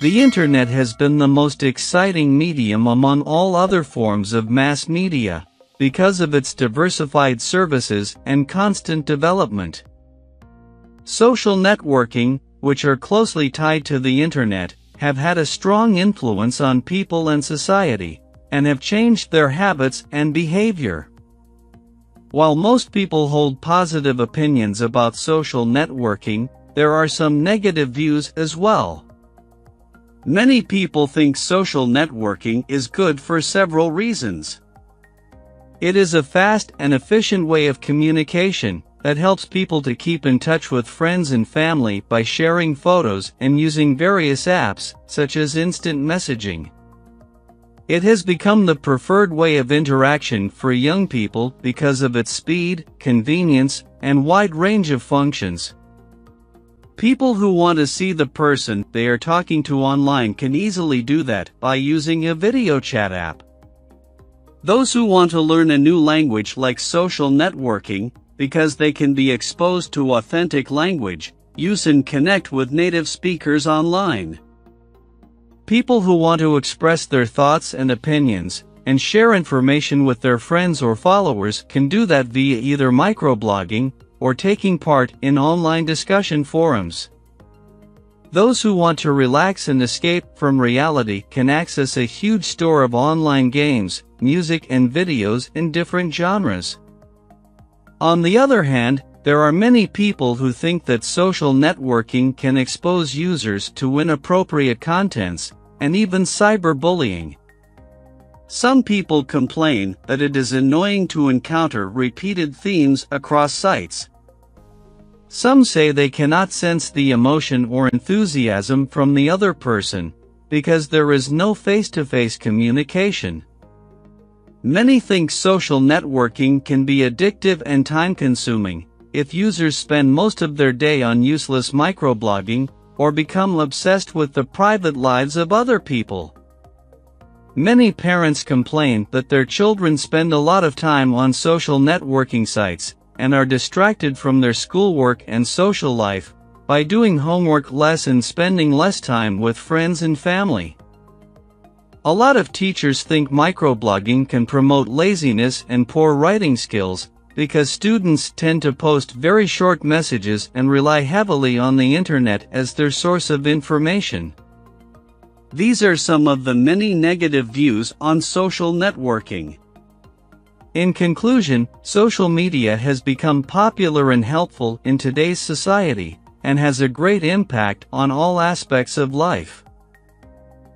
The internet has been the most exciting medium among all other forms of mass media, because of its diversified services and constant development. Social networking, which are closely tied to the internet, have had a strong influence on people and society, and have changed their habits and behavior. While most people hold positive opinions about social networking, there are some negative views as well. Many people think social networking is good for several reasons. It is a fast and efficient way of communication that helps people to keep in touch with friends and family by sharing photos and using various apps, such as instant messaging. It has become the preferred way of interaction for young people because of its speed, convenience, and wide range of functions. People who want to see the person they are talking to online can easily do that by using a video chat app. Those who want to learn a new language like social networking, because they can be exposed to authentic language, use and connect with native speakers online. People who want to express their thoughts and opinions, and share information with their friends or followers can do that via either microblogging, or taking part in online discussion forums. Those who want to relax and escape from reality can access a huge store of online games, music and videos in different genres. On the other hand, there are many people who think that social networking can expose users to inappropriate contents, and even cyberbullying. Some people complain that it is annoying to encounter repeated themes across sites. Some say they cannot sense the emotion or enthusiasm from the other person, because there is no face-to-face communication. Many think social networking can be addictive and time-consuming, if users spend most of their day on useless microblogging, or become obsessed with the private lives of other people. Many parents complain that their children spend a lot of time on social networking sites, and are distracted from their schoolwork and social life, by doing homework less and spending less time with friends and family. A lot of teachers think microblogging can promote laziness and poor writing skills, because students tend to post very short messages and rely heavily on the internet as their source of information. These are some of the many negative views on social networking. In conclusion, social media has become popular and helpful in today's society, and has a great impact on all aspects of life.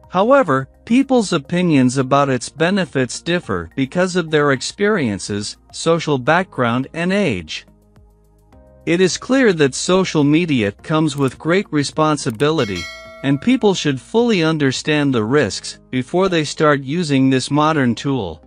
However, people's opinions about its benefits differ because of their experiences, social background and age. It is clear that social media comes with great responsibility, and people should fully understand the risks before they start using this modern tool.